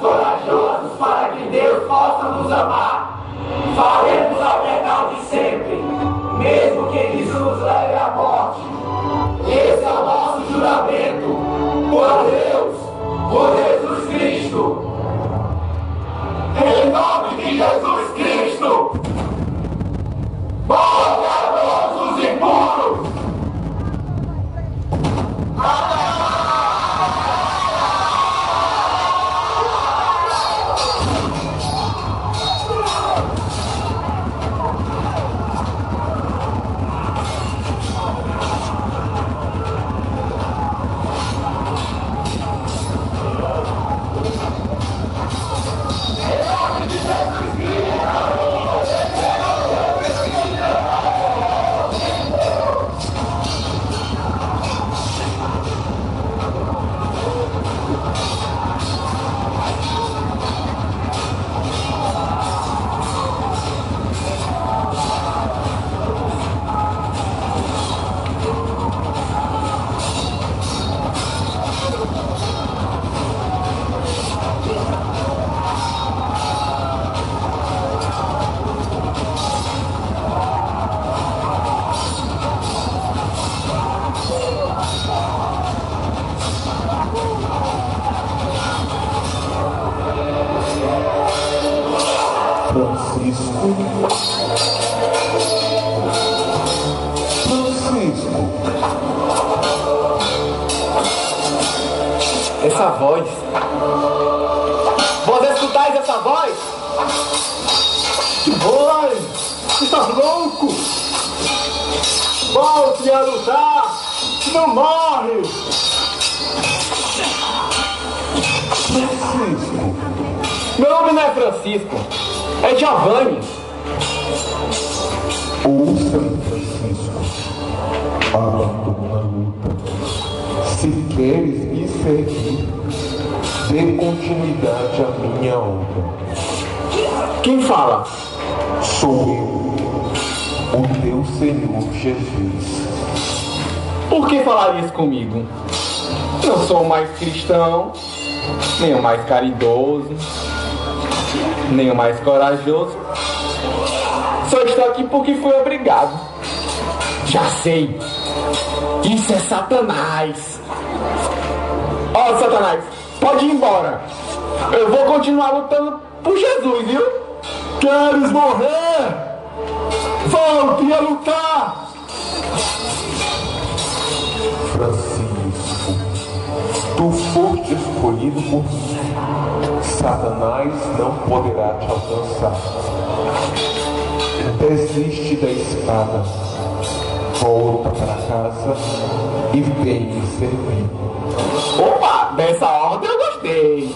Corajosos para que Deus possa nos amar. Faremos a Francisco. Francisco. Essa voz. Vós escutais essa voz? Que voz! Estás louco? Volte a lutar! Não morre! Francisco. Meu nome não é Francisco, é Giovanni. Ouça-me, Francisco. Abandona a luta. Se queres me servir, dê continuidade à minha obra. Quem fala? Sou eu, o teu Senhor Jesus. Por que falaria isso comigo? Não sou o mais cristão, nem o mais caridoso, nem o mais corajoso. Só estou aqui porque fui obrigado. Já sei. Isso é Satanás. Ó, Satanás, pode ir embora. Eu vou continuar lutando por Jesus, viu? Queres morrer? Volte a lutar! Tu foste escolhido por Satanás não poderá te alcançar. Desiste da escada, volta para casa e vem me servir. Opa, dessa ordem eu gostei.